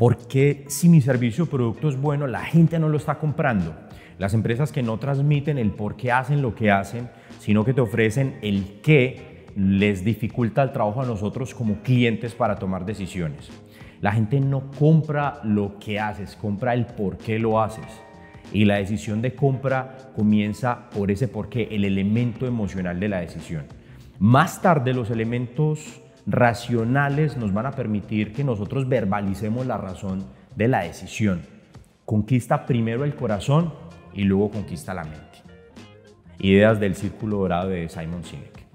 Porque si mi servicio o producto es bueno, la gente no lo está comprando? Las empresas que no transmiten el por qué hacen lo que hacen, sino que te ofrecen el qué, les dificulta el trabajo a nosotros como clientes para tomar decisiones. La gente no compra lo que haces, compra el por qué lo haces. Y la decisión de compra comienza por ese por qué, el elemento emocional de la decisión. Más tarde los elementos racionales nos van a permitir que nosotros verbalicemos la razón de la decisión. Conquista primero el corazón y luego conquista la mente. Ideas del Círculo Dorado de Simon Sinek.